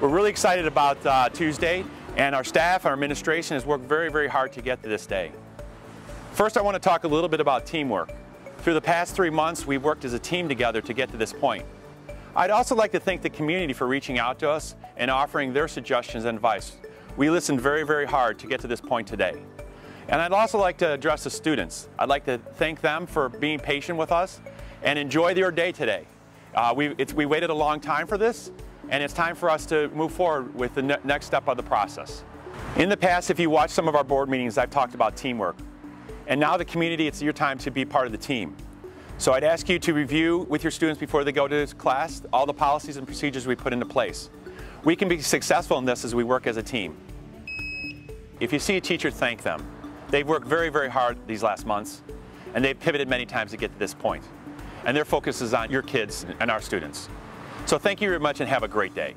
We're really excited about uh, Tuesday, and our staff, our administration has worked very, very hard to get to this day. First, I want to talk a little bit about teamwork. Through the past three months, we've worked as a team together to get to this point. I'd also like to thank the community for reaching out to us and offering their suggestions and advice. We listened very, very hard to get to this point today. And I'd also like to address the students. I'd like to thank them for being patient with us and enjoy your day today. Uh, we, we waited a long time for this, and it's time for us to move forward with the ne next step of the process. In the past, if you watch some of our board meetings, I've talked about teamwork. And now the community, it's your time to be part of the team. So I'd ask you to review with your students before they go to class all the policies and procedures we put into place. We can be successful in this as we work as a team. If you see a teacher, thank them. They've worked very, very hard these last months, and they've pivoted many times to get to this point. And their focus is on your kids and our students. So thank you very much and have a great day.